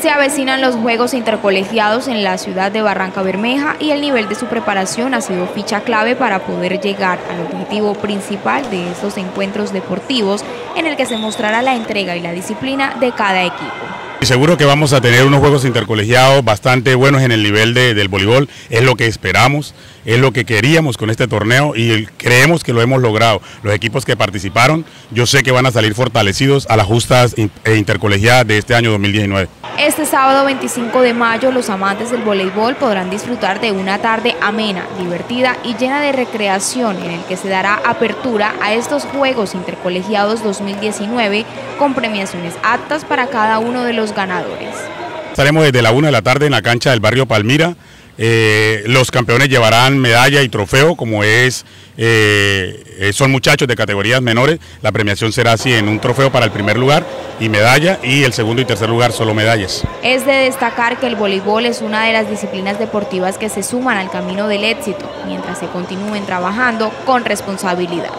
Se avecinan los Juegos Intercolegiados en la ciudad de Barranca Bermeja y el nivel de su preparación ha sido ficha clave para poder llegar al objetivo principal de estos encuentros deportivos en el que se mostrará la entrega y la disciplina de cada equipo. Seguro que vamos a tener unos juegos intercolegiados bastante buenos en el nivel del voleibol, es lo que esperamos, es lo que queríamos con este torneo y creemos que lo hemos logrado. Los equipos que participaron, yo sé que van a salir fortalecidos a las justas e intercolegiadas de este año 2019. Este sábado 25 de mayo los amantes del voleibol podrán disfrutar de una tarde amena, divertida y llena de recreación en el que se dará apertura a estos Juegos Intercolegiados 2019 con premiaciones aptas para cada uno de los ganadores. Estaremos desde la 1 de la tarde en la cancha del barrio Palmira. Eh, los campeones llevarán medalla y trofeo, como es, eh, eh, son muchachos de categorías menores. La premiación será así en un trofeo para el primer lugar y medalla, y el segundo y tercer lugar solo medallas. Es de destacar que el voleibol es una de las disciplinas deportivas que se suman al camino del éxito, mientras se continúen trabajando con responsabilidad.